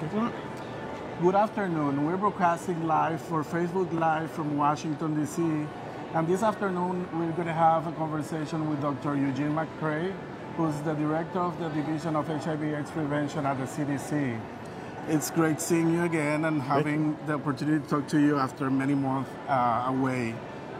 Good afternoon. We're broadcasting live for Facebook Live from Washington, D.C. And this afternoon, we're going to have a conversation with Dr. Eugene McCray, who's the director of the Division of HIV/AIDS Prevention at the CDC. It's great seeing you again and having the opportunity to talk to you after many months uh, away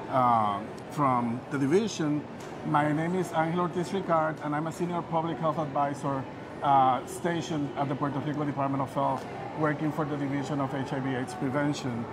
uh, from the division. My name is Angel Ortiz Ricard, and I'm a senior public health advisor uh, stationed at the Puerto Rico Department of Health, working for the Division of HIV/AIDS Prevention.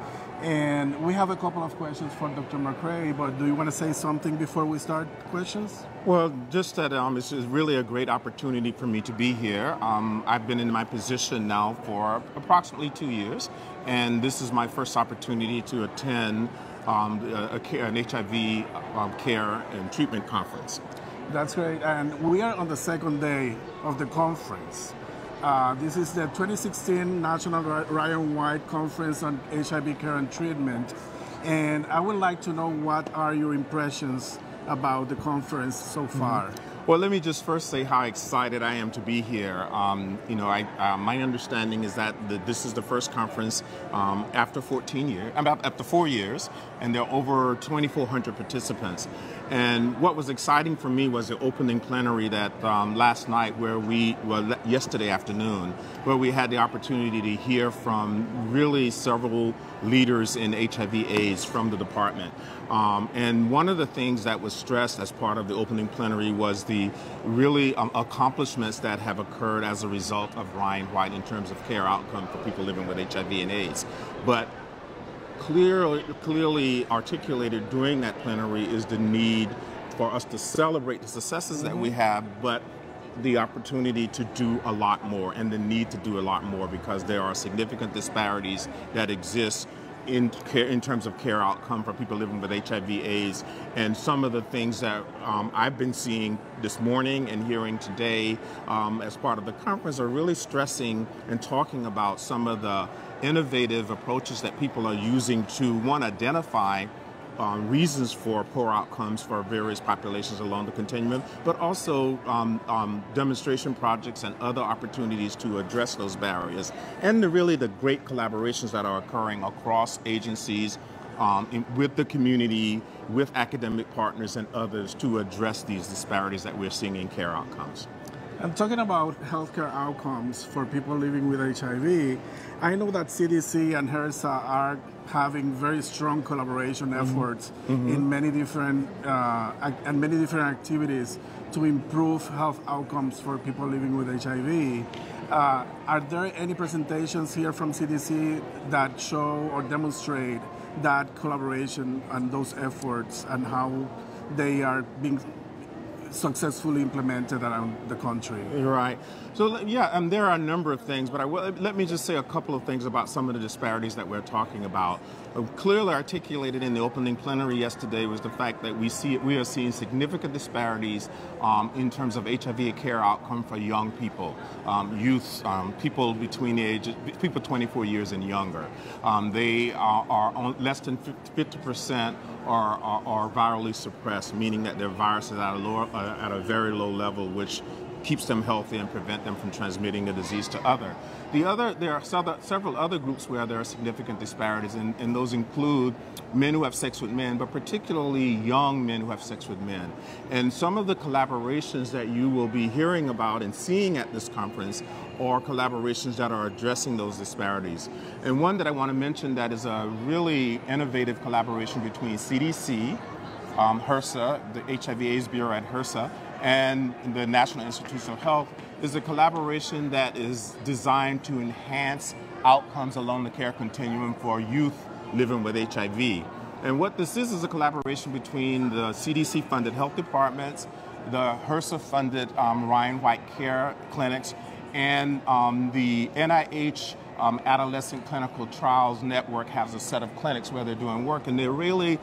And we have a couple of questions for Dr. McCray, but do you want to say something before we start questions? Well, just that um, it's really a great opportunity for me to be here. Um, I've been in my position now for approximately two years, and this is my first opportunity to attend um, a, a, an HIV um, care and treatment conference. That's great. And we are on the second day of the conference. Uh, this is the 2016 National Ryan White Conference on HIV Care and Treatment. And I would like to know what are your impressions about the conference so far? Mm -hmm. Well, let me just first say how excited I am to be here. Um, you know, I, uh, my understanding is that the, this is the first conference um, after 14 years, after four years, and there are over 2,400 participants. And what was exciting for me was the opening plenary that um, last night, where we, well, yesterday afternoon, where we had the opportunity to hear from really several leaders in HIV/AIDS from the department. Um, and one of the things that was stressed as part of the opening plenary was the really um, accomplishments that have occurred as a result of Ryan White in terms of care outcome for people living with HIV and AIDS. But clearly, clearly articulated during that plenary is the need for us to celebrate the successes that we have, but the opportunity to do a lot more and the need to do a lot more because there are significant disparities that exist in care, in terms of care outcome for people living with HIV/AIDS, and some of the things that um, I've been seeing this morning and hearing today um, as part of the conference are really stressing and talking about some of the innovative approaches that people are using to one identify um, reasons for poor outcomes for various populations along the continuum, but also um, um, demonstration projects and other opportunities to address those barriers, and the, really the great collaborations that are occurring across agencies, um, in, with the community, with academic partners and others to address these disparities that we're seeing in care outcomes. I'm talking about healthcare outcomes for people living with HIV. I know that CDC and HRSA are having very strong collaboration mm-hmm. efforts mm-hmm. in many different uh, and many different activities to improve health outcomes for people living with HIV. Uh, are there any presentations here from CDC that show or demonstrate that collaboration and those efforts and how they are being successfully implemented around the country. Right. So yeah, and there are a number of things, but I will, let me just say a couple of things about some of the disparities that we're talking about. Uh, clearly articulated in the opening plenary yesterday was the fact that we see we are seeing significant disparities um, in terms of HIV care outcome for young people, um, youth, um, people between the ages, people 24 years and younger. Um, they are, are less than 50 percent are, are, are, virally suppressed, meaning that their virus is at a, lower, at a very low level, which keeps them healthy and prevent them from transmitting the disease to other. The other, there are several other groups where there are significant disparities, and, and those include men who have sex with men, but particularly young men who have sex with men. And some of the collaborations that you will be hearing about and seeing at this conference are collaborations that are addressing those disparities. And one that I want to mention that is a really innovative collaboration between CDC, um, HRSA, the HIV/AIDS Bureau at HRSA, and the National Institutes of Health is a collaboration that is designed to enhance outcomes along the care continuum for youth living with HIV. And what this is is a collaboration between the CDC funded health departments, the HRSA funded um, Ryan White Care clinics, and um, the NIH um, Adolescent Clinical Trials Network has a set of clinics where they're doing work, and they really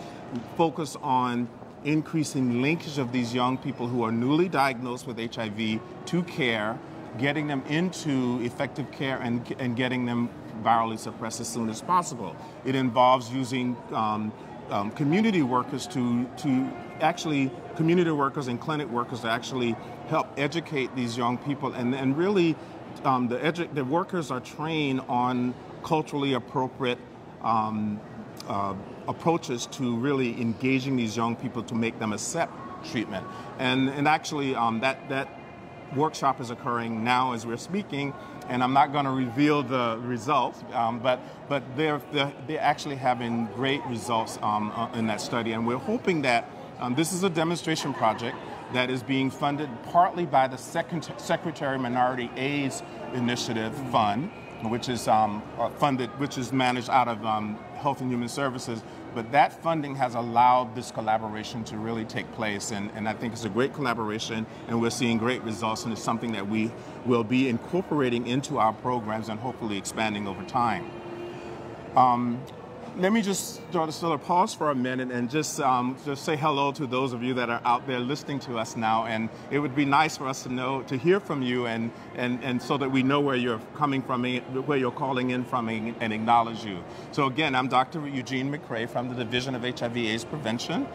focus on increasing linkage of these young people who are newly diagnosed with HIV to care, getting them into effective care and, and getting them virally suppressed as soon as possible. It involves using um, um, community workers to, to actually, community workers and clinic workers to actually help educate these young people and, and really um, the, edu- the workers are trained on culturally appropriate um, uh, approaches to really engaging these young people to make them accept treatment. And, and actually, um, that, that workshop is occurring now as we're speaking, and I'm not going to reveal the results, um, but, but they're, they're, they're, actually having great results um, uh, in that study. And we're hoping that um, this is a demonstration project that is being funded partly by the Secretary Minority AIDS Initiative Fund, which is um, uh, funded, which is managed out of um, Health and Human Services. But that funding has allowed this collaboration to really take place, and, and I think it's a great collaboration, and we're seeing great results, and it's something that we will be incorporating into our programs and hopefully expanding over time. Um, let me just sort of pause for a minute and just um, just say hello to those of you that are out there listening to us now. And it would be nice for us to know to hear from you and and, and so that we know where you're coming from, where you're calling in from, and acknowledge you. So again, I'm Dr. Eugene McCray from the Division of HIV/AIDS Prevention.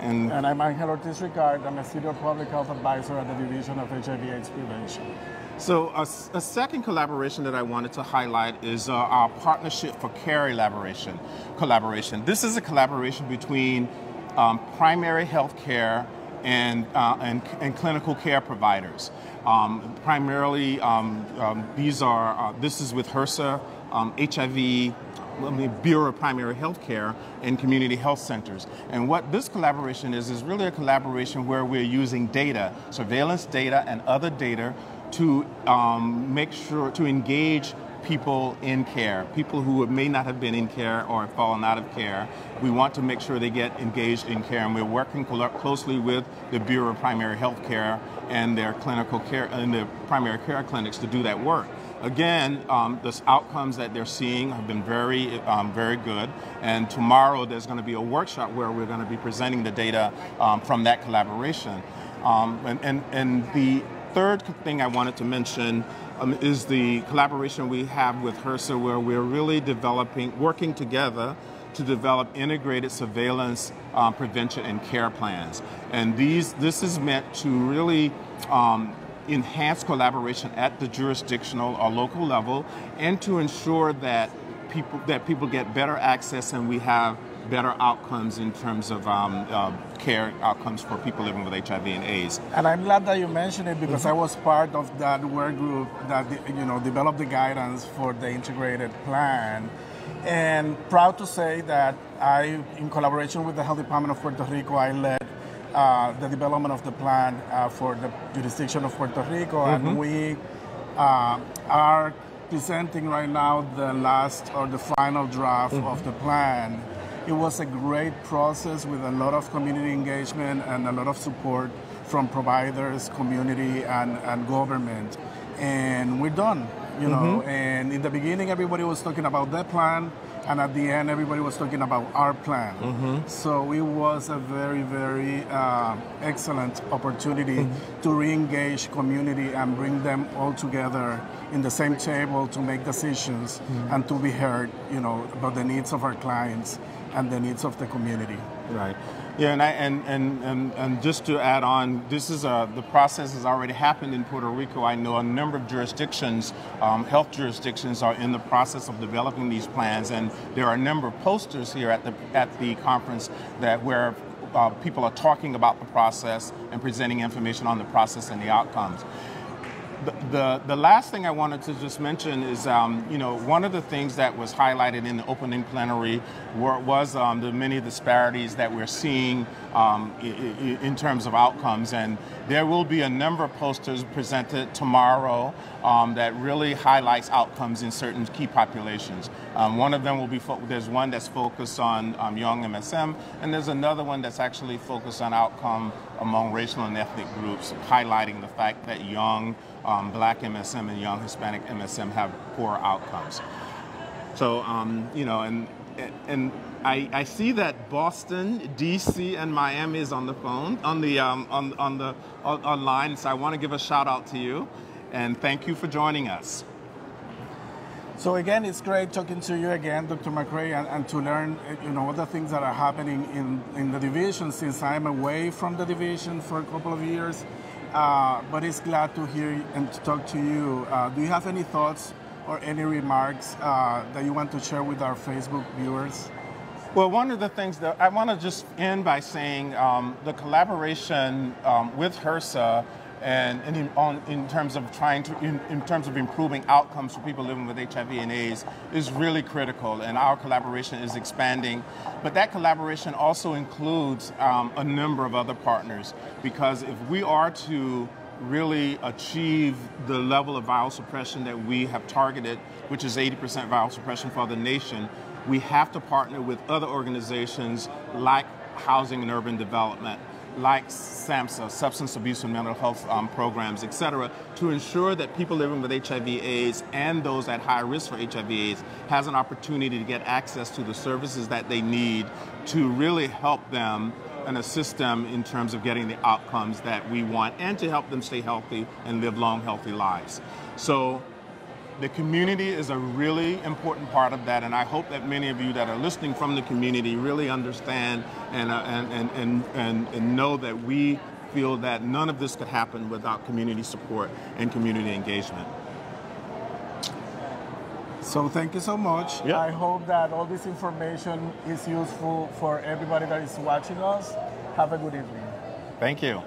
And, and I'm Angel Ortiz Ricard. I'm a senior public health advisor at the Division of HIV/AIDS Prevention. So a, a, second collaboration that I wanted to highlight is uh, our partnership for care elaboration collaboration. This is a collaboration between um, primary health care and, uh, and, and, clinical care providers. Um, primarily, um, um these are, uh, this is with HRSA, HIV, um, the Bureau of Primary Health Care and community health centers. And what this collaboration is, is really a collaboration where we're using data, surveillance data and other data to um, make sure to engage people in care, people who may not have been in care or have fallen out of care. We want to make sure they get engaged in care, and we're working closely with the Bureau of Primary Health Care and their clinical care and their primary care clinics to do that work. Again, um, the outcomes that they're seeing have been very, um, very good. And tomorrow there's going to be a workshop where we're going to be presenting the data um, from that collaboration. Um, and, and, and the third thing I wanted to mention um, is the collaboration we have with HRSA, where we're really developing, working together to develop integrated surveillance, um, prevention, and care plans. And these, this is meant to really um, enhance collaboration at the jurisdictional or local level, and to ensure that people that people get better access and we have better outcomes in terms of um, uh, care outcomes for people living with HIV and AIDS. And I'm glad that you mentioned it because mm-hmm. I was part of that work group that you know developed the guidance for the integrated plan. And proud to say that I, in collaboration with the Health Department of Puerto Rico, I led uh, the development of the plan uh, for the jurisdiction of Puerto Rico, mm-hmm. and we uh, are presenting right now the last or the final draft mm-hmm. of the plan it was a great process with a lot of community engagement and a lot of support from providers, community, and, and government. And we're done, you know. Mm-hmm. And in the beginning, everybody was talking about their plan, and at the end, everybody was talking about our plan. Mm-hmm. So it was a very, very uh, excellent opportunity mm-hmm. to re-engage community and bring them all together in the same table to make decisions mm-hmm. and to be heard, you know, about the needs of our clients and the needs of the community. Right. Yeah, and, I, and, and, and, and just to add on, this is a, the process has already happened in Puerto Rico. I know a number of jurisdictions, um, health jurisdictions, are in the process of developing these plans, and there are a number of posters here at the at the conference that where uh, people are talking about the process and presenting information on the process and the outcomes the, the, last thing I wanted to just mention is, um, you know, one of the things that was highlighted in the opening plenary were, was um, the many disparities that we're seeing um, in, in terms of outcomes. And there will be a number of posters presented tomorrow um, that really highlights outcomes in certain key populations. Um, one of them will be, there's one that's focused on um, young MSM, and there's another one that's actually focused on outcome among racial and ethnic groups, highlighting the fact that young um, black MSM and young Hispanic MSM have poor outcomes. So, um, you know, and, and I, I, see that Boston, DC, and Miami is on the phone, on the, um, on, on the on, online. So I want to give a shout out to you, and thank you for joining us. So again, it's great talking to you again, Dr. McCray, and, and, to learn, you know, the things that are happening in, in the division since I'm away from the division for a couple of years uh, but it's glad to hear and to talk to you. Uh, do you have any thoughts or any remarks uh, that you want to share with our Facebook viewers? Well, one of the things that I want to just end by saying um, the collaboration um, with HRSA and, in, on, in, terms of trying to, in, in, terms of improving outcomes for people living with HIV and AIDS is really critical, and our collaboration is expanding. But that collaboration also includes um, a number of other partners, because if we are to really achieve the level of viral suppression that we have targeted, which is 80% viral suppression for the nation, we have to partner with other organizations like Housing and Urban Development, like SAMHSA, Substance Abuse and Mental Health um, Programs, et cetera, to ensure that people living with HIV AIDS and those at high risk for HIV AIDS has an opportunity to get access to the services that they need to really help them and assist them in terms of getting the outcomes that we want and to help them stay healthy and live long, healthy lives. So the community is a really important part of that, and I hope that many of you that are listening from the community really understand and, uh, and, and, and, and, and know that we feel that none of this could happen without community support and community engagement. So thank you so much. Yeah. I hope that all this information is useful for everybody that is watching us. Have a good evening. Thank you.